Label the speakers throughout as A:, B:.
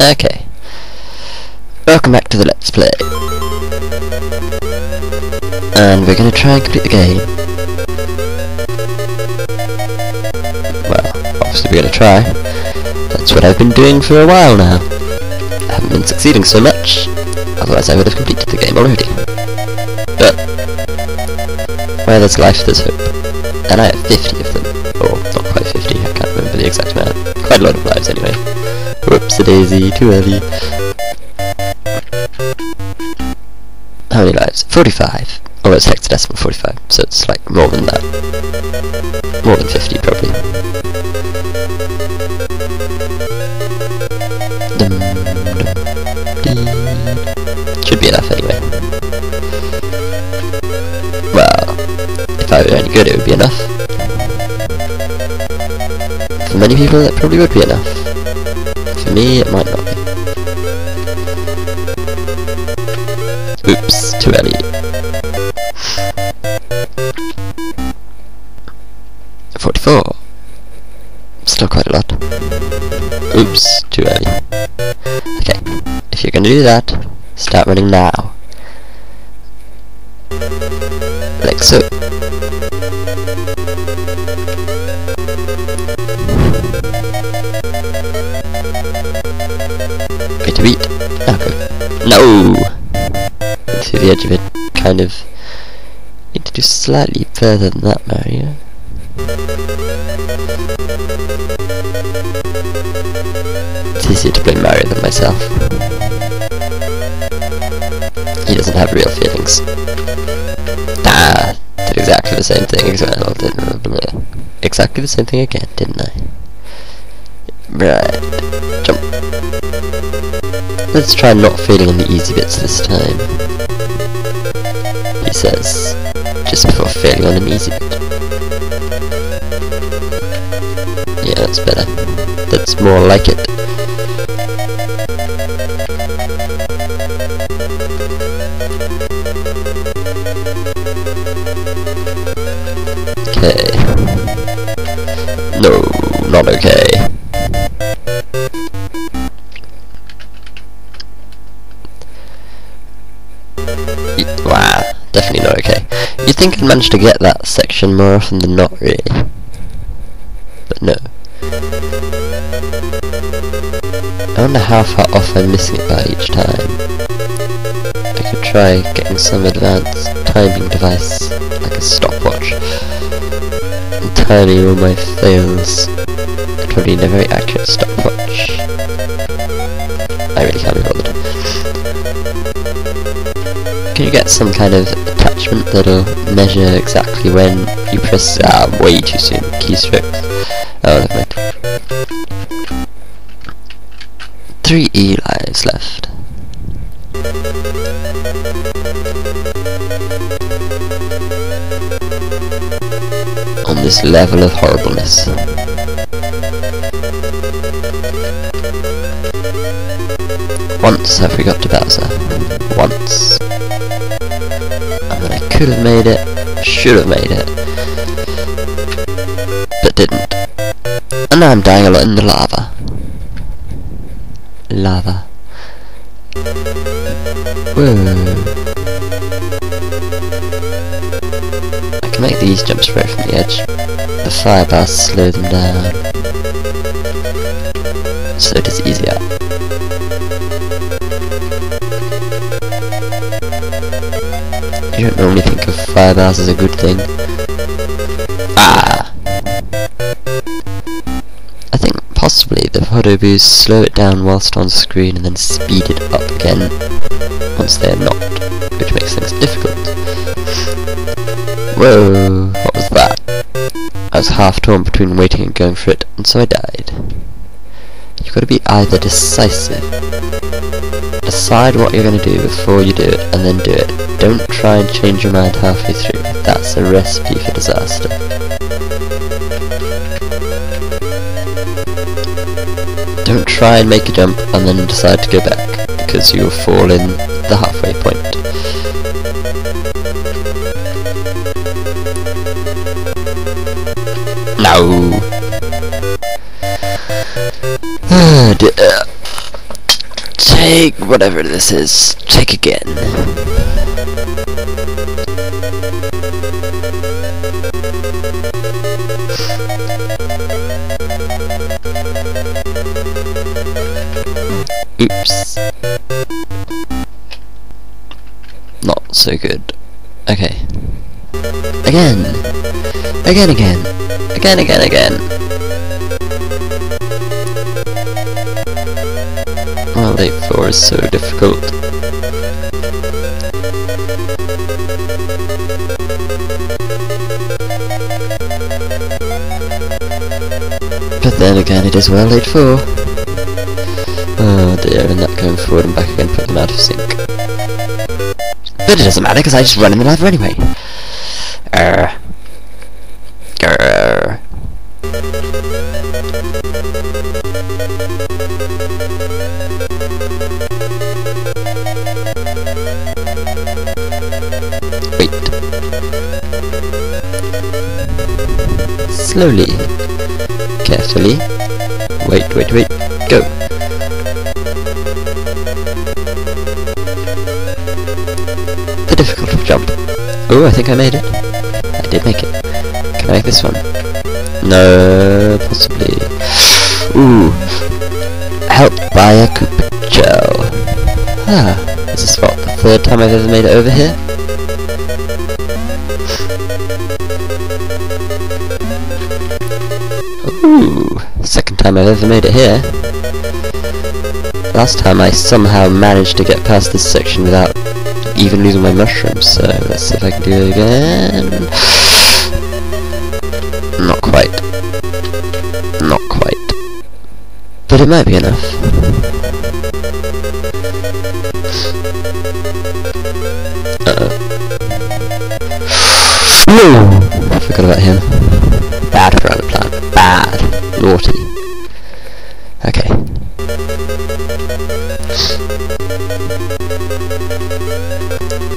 A: Okay. Welcome back to the Let's Play. And we're gonna try and complete the game. Well, obviously we're gonna try. That's what I've been doing for a while now. I haven't been succeeding so much, otherwise I would have completed the game already. But, where there's life there's hope. And I have 50 of them. Or, not quite 50, I can't remember the exact amount. Quite a lot of lives anyway. Daisy, too early. How many lives? 45. Oh, it's hexadecimal 45, so it's like more than that. More than 50, probably. Should be enough anyway. Well, if I were any good, it would be enough. For many people, it probably would be enough. Me, it might not be. Oops, too early. Forty-four. Still quite a lot. Oops, too early. Okay, if you're gonna do that, start running now. Like so. No! To the edge of it, kind of. Need to do slightly further than that, Mario. It's easier to blame Mario than myself. He doesn't have real feelings. Ah, did exactly the same thing. Exactly the same thing again, didn't I? Right. Jump. Let's try not failing on the easy bits this time. He says, just before failing on an easy bit. Yeah, that's better. That's more like it. Wow, definitely not okay. You'd think I'd manage to get that section more often than not, really. But no. I wonder how far off I'm missing it by each time. I could try getting some advanced timing device, like a stopwatch, and timing all my fails. I'd a very accurate stopwatch. I really can't be bothered. Get some kind of attachment that'll measure exactly when you press ah way too soon keystrokes? Oh never mind. Three E lives left. On this level of horribleness. Once have we got to Bowser. Once. Could have made it, should have made it, but didn't. And now I'm dying a lot in the lava. Lava. Whoa. I can make these jumps right from the edge. The fire bars slow them down. So it is easier. You don't normally think of fire bars as a good thing. Ah! I think possibly the boosts slow it down whilst on screen and then speed it up again once they are not, which makes things difficult. Whoa, what was that? I was half torn between waiting and going for it, and so I died. You've got to be either decisive, decide what you're going to do before you do it, and then do it. Don't try and change your mind halfway through. That's a recipe for disaster. Don't try and make a jump and then decide to go back, because you'll fall in the halfway Uh, take whatever this is. Take again. Oops. Not so good. Okay. Again! Again, again! Again, again, again! Well, 8-4 is so difficult. But then again, it is well 8-4. Oh dear, and that going forward and back again put them out of sync. But it doesn't matter, because I just run in the lever anyway. Err. Grr. Slowly. Carefully. Wait, wait, wait. Go. The difficult jump. Oh, I think I made it. I did make it. Can I make this one? No, possibly. Ooh. Helped by a Koopa Gel. Ah, is this what, the third time I've ever made it over here? Time I've ever made it here. Last time I somehow managed to get past this section without even losing my mushrooms, so let's see if I can do it again. Not quite. Not quite. But it might be enough.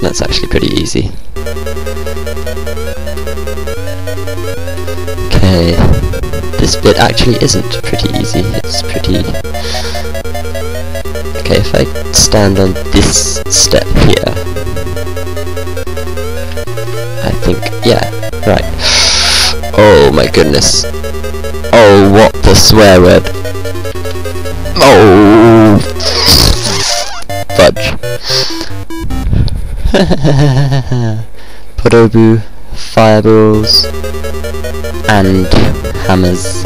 A: That's actually pretty easy. Okay. This bit actually isn't pretty easy. It's pretty... Okay, if I stand on this step here... I think... Yeah, right. Oh my goodness. Oh, what the swear word. Oh! Fudge. Podoboo, fireballs, and hammers.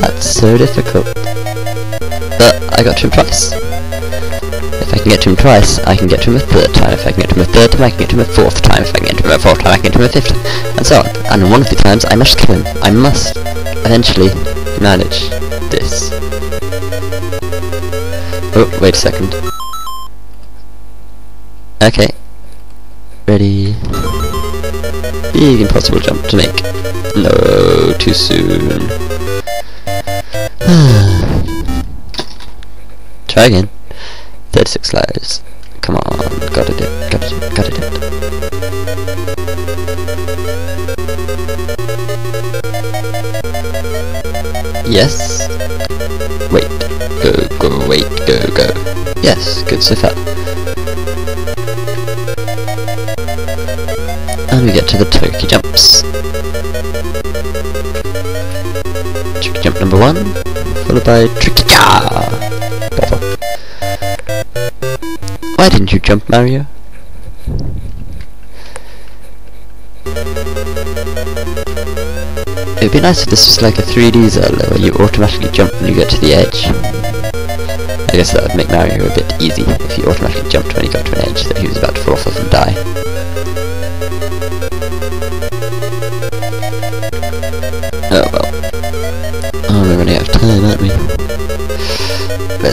A: That's so difficult. But I got to him twice. If I can get to him twice, I can get to him a third time. If I can get to him a third time, I can get to him a fourth time. If I can get to him a fourth time, I can get to him a fifth time. And so on. And in one of the times, I must kill him. I must eventually manage this. Oh, wait a second. Okay. Ready. Big impossible jump to make. No, too soon. Try again. 36 lives. Come on, gotta do it, gotta do it, gotta do it. Yes. Wait. Go, go, wait, go, go. Yes, good so far. We get to the turkey jumps. Tricky jump number one, followed by tricky ja. Why didn't you jump, Mario? It'd be nice if this was like a 3D Zelda where you automatically jump when you get to the edge. I guess that would make Mario a bit easy if he automatically jumped when he got to an edge that he was about to fall off of and die.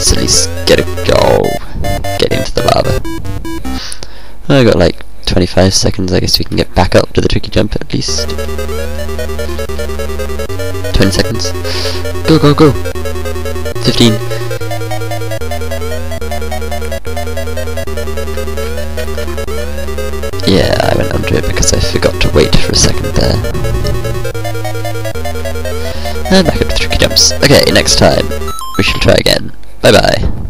A: At least get a go. Get into the lava. I got like 25 seconds, I guess we can get back up to the tricky jump at least. 20 seconds. Go, go, go! 15. Yeah, I went under it because I forgot to wait for a second there. And back up to the tricky jumps. Okay, next time, we shall try again.